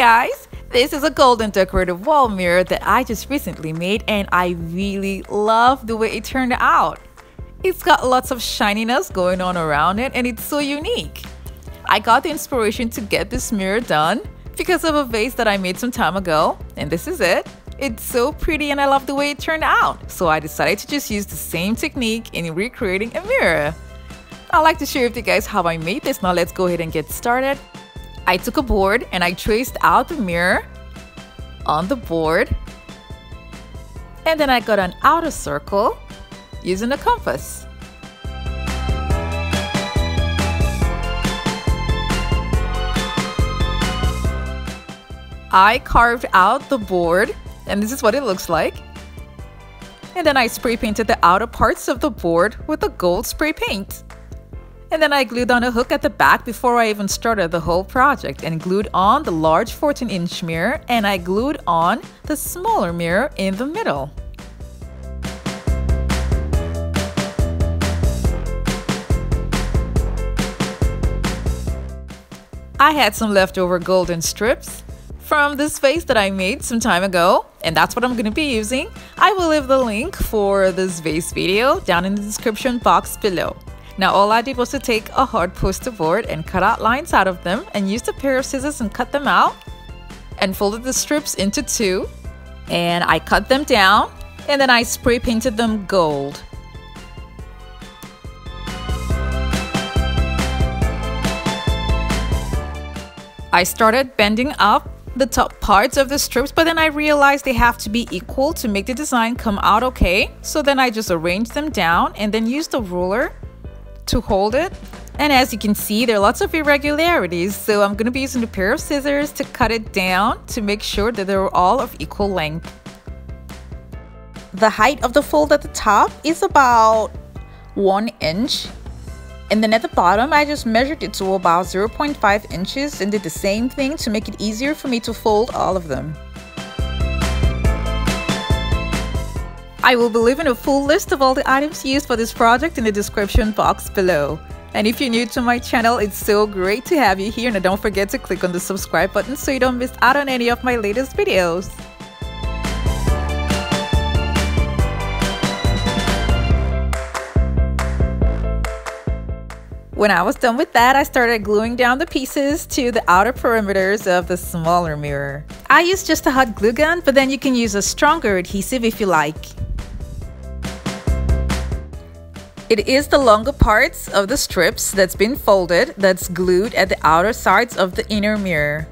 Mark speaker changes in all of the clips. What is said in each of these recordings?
Speaker 1: guys, this is a golden decorative wall mirror that I just recently made and I really love the way it turned out. It's got lots of shininess going on around it and it's so unique. I got the inspiration to get this mirror done because of a vase that I made some time ago and this is it. It's so pretty and I love the way it turned out, so I decided to just use the same technique in recreating a mirror. I'd like to share with you guys how I made this. Now let's go ahead and get started. I took a board and I traced out the mirror on the board. And then I got an outer circle using a compass. I carved out the board and this is what it looks like. And then I spray painted the outer parts of the board with a gold spray paint. And then I glued on a hook at the back before I even started the whole project and glued on the large 14 inch mirror and I glued on the smaller mirror in the middle. I had some leftover golden strips from this vase that I made some time ago and that's what I'm going to be using. I will leave the link for this vase video down in the description box below. Now all I did was to take a hard poster board and cut out lines out of them and used a pair of scissors and cut them out and folded the strips into two and I cut them down and then I spray painted them gold. I started bending up the top parts of the strips but then I realized they have to be equal to make the design come out okay so then I just arranged them down and then used a ruler to hold it. And as you can see, there are lots of irregularities, so I'm going to be using a pair of scissors to cut it down to make sure that they're all of equal length. The height of the fold at the top is about 1 inch. And then at the bottom, I just measured it to about 0.5 inches and did the same thing to make it easier for me to fold all of them. I will be leaving a full list of all the items used for this project in the description box below. And if you're new to my channel, it's so great to have you here and don't forget to click on the subscribe button so you don't miss out on any of my latest videos. When I was done with that, I started gluing down the pieces to the outer perimeters of the smaller mirror. I used just a hot glue gun, but then you can use a stronger adhesive if you like. It is the longer parts of the strips that's been folded that's glued at the outer sides of the inner mirror.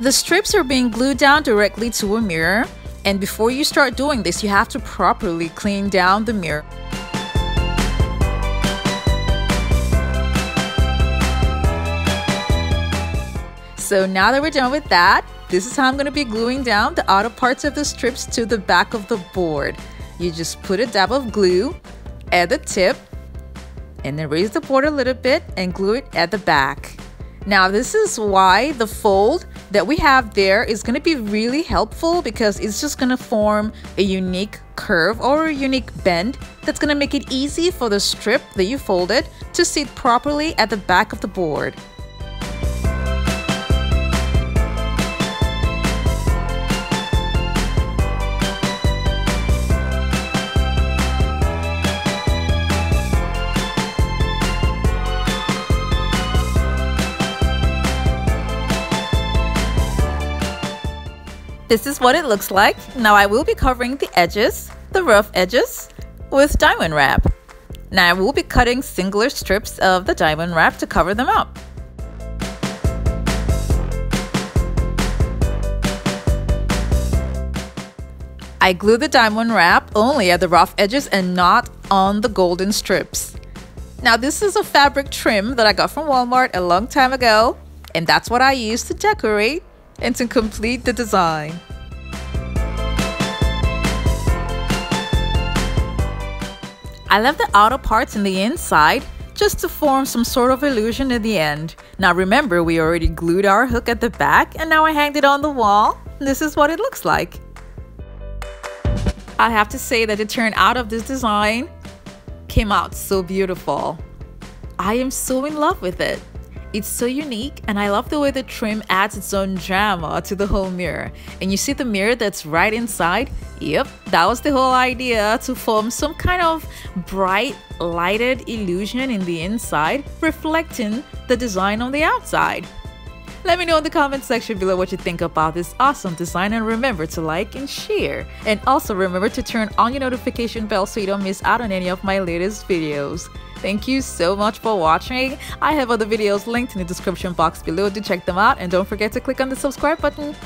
Speaker 1: The strips are being glued down directly to a mirror and before you start doing this you have to properly clean down the mirror. So now that we're done with that, this is how I'm going to be gluing down the outer parts of the strips to the back of the board. You just put a dab of glue at the tip and then raise the board a little bit and glue it at the back. Now this is why the fold that we have there is going to be really helpful because it's just going to form a unique curve or a unique bend that's going to make it easy for the strip that you folded to sit properly at the back of the board. This is what it looks like. Now I will be covering the edges, the rough edges, with diamond wrap. Now I will be cutting singular strips of the diamond wrap to cover them up. I glue the diamond wrap only at the rough edges and not on the golden strips. Now this is a fabric trim that I got from Walmart a long time ago and that's what I use to decorate and to complete the design. I left the outer parts in the inside just to form some sort of illusion at the end. Now remember, we already glued our hook at the back and now I hanged it on the wall. This is what it looks like. I have to say that the turn out of this design came out so beautiful. I am so in love with it. It's so unique and I love the way the trim adds its own drama to the whole mirror. And you see the mirror that's right inside? Yep, that was the whole idea to form some kind of bright lighted illusion in the inside, reflecting the design on the outside. Let me know in the comment section below what you think about this awesome design and remember to like and share. And also remember to turn on your notification bell so you don't miss out on any of my latest videos. Thank you so much for watching. I have other videos linked in the description box below to check them out and don't forget to click on the subscribe button.